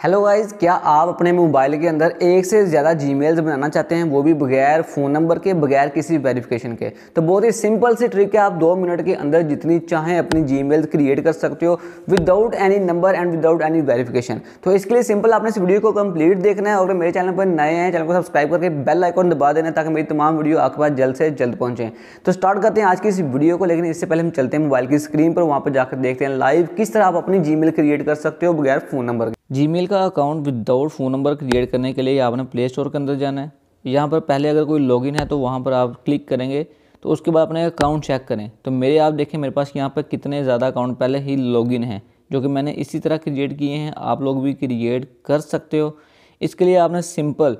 Hello guys क्या आप अपने मोबाइल के अंदर एक से ज़्यादा जीमेल्स बनाना चाहते हैं? वो भी बगैर फ़ोन नंबर के, बगैर किसी वेरिफिकेशन के। तो बहुत ही सिंपल सी ट्रिक है, आप दो मिनट के अंदर जितनी चाहें अपनी जीमेल्स क्रिएट कर सकते हो without any number and without any verification तो इसके लिए सिंपल आपने इस वीडियो को कंप्लीट देखना है और मेरे चैनल पर नए हैं चैनल को सब्सक्राइब करके बेल आइकॉन दबा देना ताकि मेरी तमाम वीडियो आपके पास जल्द से जल्द पहुँचें। तो स्टार्ट करते हैं आज की इस वीडियो को, लेकिन इससे पहले हम चलते हैं मोबाइल की स्क्रीन पर, वहाँ पर जाकर देखते हैं लाइव किस तरह आप अपनी जी क्रिएट कर सकते हो बगैर फ़ोन नंबर जीमेल का account without phone number create करने के लिए आपने प्ले स्टोर के अंदर जाना है। यहाँ पर पहले अगर कोई लॉगिन है तो वहाँ पर आप क्लिक करेंगे तो उसके बाद अपने अकाउंट चेक करें। तो मेरे, आप देखें, मेरे पास यहाँ पर कितने ज़्यादा अकाउंट पहले ही लॉगिन हैं, जो कि मैंने इसी तरह क्रिएट किए हैं। आप लोग भी क्रिएट कर सकते हो। इसके लिए आपने simple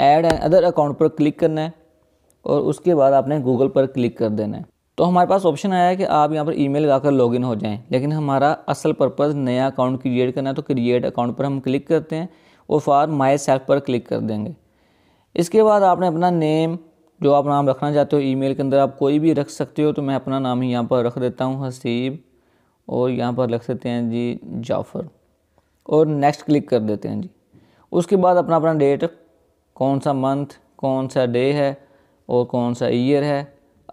add another account पर क्लिक करना है, और उसके बाद आपने गूगल पर क्लिक कर देना है। तो हमारे पास ऑप्शन आया है कि आप यहाँ पर ईमेल लगाकर लॉगिन हो जाएँ। लेकिन हमारा असल पर्पज़ नया अकाउंट क्रिएट करना है तो क्रिएट अकाउंट पर हम क्लिक करते हैं और फॉर माई सेल्फ पर क्लिक कर देंगे। इसके बाद आपने अपना नेम जो आप नाम रखना चाहते हो ईमेल के अंदर आप कोई भी रख सकते हो तो मैं अपना नाम ही यहाँ पर रख देता हूँ, हसीब। और यहाँ पर रख देते हैं जी, जाफ़र। और नेक्स्ट क्लिक कर देते हैं जी। उसके बाद अपना अपना डेट कौन सा मंथ कौन सा डे है और कौन सा ईयर है।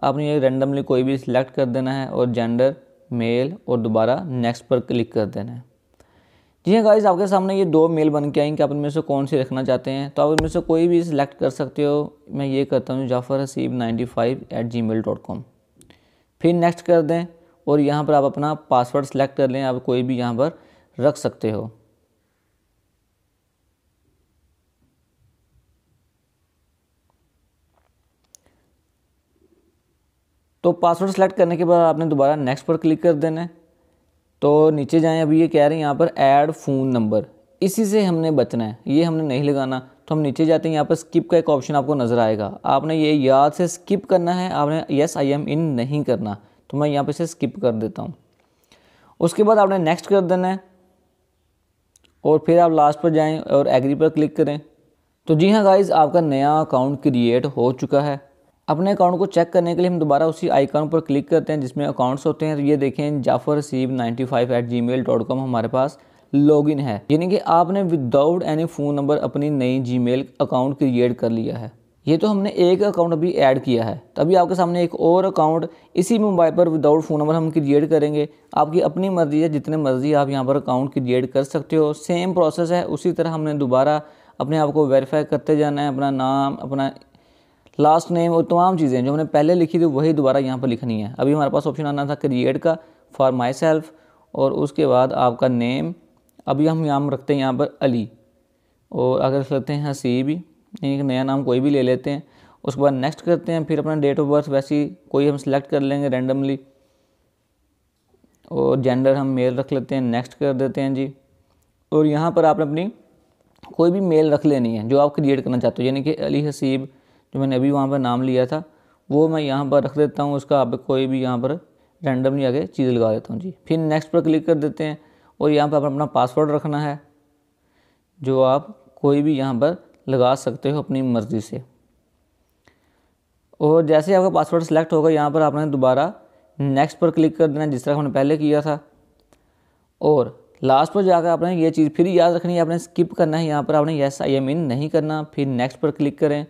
आपने ये रेंडमली कोई भी सिलेक्ट कर देना है और जेंडर मेल और दोबारा नेक्स्ट पर क्लिक कर देना है। जी हाँ गाइज़ आपके सामने ये दो मेल बन के आएँगे आप इनमें से कौन सी रखना चाहते हैं? तो आप इनमें से कोई भी सिलेक्ट कर सकते हो। मैं ये करता हूँ Jafar Haseeb ninety five eight Gmail dot com फिर नेक्स्ट कर दें और यहाँ पर आप अपना पासवर्ड सेलेक्ट कर लें। आप कोई भी यहाँ पर रख सकते हो। तो पासवर्ड सेलेक्ट करने के बाद आपने दोबारा नेक्स्ट पर क्लिक कर देना है। तो नीचे जाएँ, अभी ये कह रहे हैं यहाँ पर ऐड फ़ोन नंबर इसी से हमने बचना है। ये हमने नहीं लगाना। तो हम नीचे जाते हैं, यहाँ पर स्किप का एक ऑप्शन आपको नज़र आएगा। आपने ये याद से स्किप करना है। आपने यस आई एम इन नहीं करना। तो मैं यहाँ पर इसे स्किप कर देता हूँ। उसके बाद आपने नेक्स्ट कर देना है। और फिर आप लास्ट पर जाएँ और एग्री पर क्लिक करें। तो जी हाँ गाइज़ आपका नया अकाउंट क्रिएट हो चुका है। अपने अकाउंट को चेक करने के लिए हम दोबारा उसी आइकॉन पर क्लिक करते हैं, जिसमें अकाउंट्स होते हैं। तो ये देखें, Jafar Raseeb ninety five Gmail dot com हमारे पास लॉगिन है। यानी कि आपने विदाउट एनी फ़ोन नंबर अपनी नई जी मेल अकाउंट क्रिएट कर लिया है। ये तो हमने एक अकाउंट अभी ऐड किया है। तभी आपके सामने एक और अकाउंट इसी मोबाइल पर विदाउट फ़ोन नंबर हम क्रिएट करेंगे। आपकी अपनी मर्ज़ी है, जितने मर्ज़ी आप यहाँ पर अकाउंट क्रिएट कर सकते हो। सेम प्रोसेस है, उसी तरह हमने दोबारा अपने आप को वेरीफाई करते जाना है। अपना नाम, अपना लास्ट नेम और तमाम चीज़ें जो हमने पहले लिखी थी, वही दोबारा यहाँ पर लिखनी है। अभी हमारे पास ऑप्शन आना था क्रिएट का फॉर माई सेल्फ और उसके बाद आपका नेम अभी हम यहाँ रखते हैं, यहाँ पर अली। और अगर लेते हैं हसीब यानी कि नया नाम कोई भी ले लेते हैं। उसके बाद नेक्स्ट करते हैं, फिर अपना डेट ऑफ़ बर्थ वैसी कोई हम सेलेक्ट कर लेंगे रैंडमली और जेंडर हम मेल रख लेते हैं नेक्स्ट कर देते हैं जी। और यहाँ पर आपने अपनी कोई भी मेल रख लेनी है, जो आप क्रिएट करना चाहते हो, यानी कि अली हसीब जो मैंने अभी वहाँ पर नाम लिया था, वो मैं यहाँ पर रख देता हूँ, उसका आप कोई भी यहाँ पर रैंडमली आगे चीज़ लगा देता हूँ। जी। फिर नेक्स्ट पर क्लिक कर देते हैं और यहाँ पर अपना पासवर्ड रखना है, जो आप कोई भी यहाँ पर लगा सकते हो अपनी मर्ज़ी से। और जैसे आपका पासवर्ड सेलेक्ट होगा, यहाँ पर आपने दोबारा नेक्स्ट पर क्लिक कर देना, जिस तरह हमने पहले किया था। और लास्ट पर जाकर आपने ये चीज़ फिर याद रखनी है, आपने स्किप करना है, यहाँ पर आपने यस आई एम इन नहीं करना। फिर नेक्स्ट पर क्लिक करें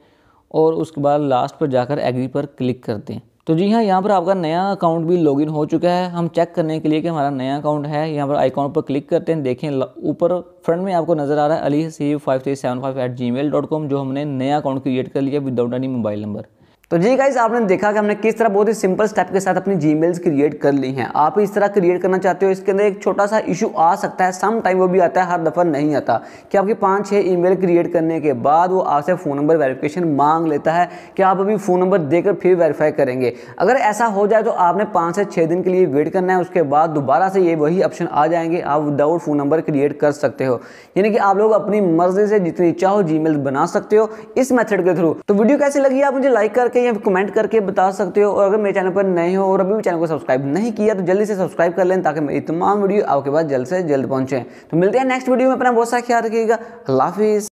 और उसके बाद लास्ट पर जाकर एग्री पर क्लिक करते हैं। तो जी हाँ यहाँ पर आपका नया अकाउंट भी लॉगिन हो चुका है। हम चेक करने के लिए कि हमारा नया अकाउंट है। यहाँ पर आइकॉन पर क्लिक करते हैं। देखें ऊपर फ्रंट में आपको नज़र आ रहा है Ali C five three seven five eight Gmail dot com जो हमने नया अकाउंट क्रिएट कर लिया विदाउट एनी मोबाइल नंबर तो जी गाइज़ आपने देखा कि हमने किस तरह बहुत ही सिंपल स्टेप के साथ अपनी जीमेल्स क्रिएट कर ली हैं। आप इस तरह क्रिएट करना चाहते हो, इसके अंदर एक छोटा सा इशू आ सकता है। सम टाइम वो भी आता है, हर दफ़ा नहीं आता। कि आपकी पाँच छः ईमेल क्रिएट करने के बाद वो आपसे फ़ोन नंबर वेरिफिकेशन मांग लेता है कि आप अभी फ़ोन नंबर देकर फिर वेरीफाई करेंगे। अगर ऐसा हो जाए तो आपने पाँच से छः दिन के लिए वेट करना है, उसके बाद दोबारा से ये वही ऑप्शन आ जाएँगे। आप विदाउट फ़ोन नंबर क्रिएट कर सकते हो। यानी कि आप लोग अपनी मर्ज़ी से जितनी चाहो जी बना सकते हो इस मेथड के थ्रू तो वीडियो कैसी लगी आप मुझे लाइक करके या कमेंट करके बता सकते हो। और अगर मेरे चैनल पर नए हो और अभी भी चैनल को सब्सक्राइब नहीं किया तो जल्दी से सब्सक्राइब कर लें ताकि मेरी तमाम वीडियो आपके पास जल्द से जल्द पहुँचे। तो मिलते हैं नेक्स्ट वीडियो में, अपना बहुत सा ख्याल रखिएगा। हाफिज़।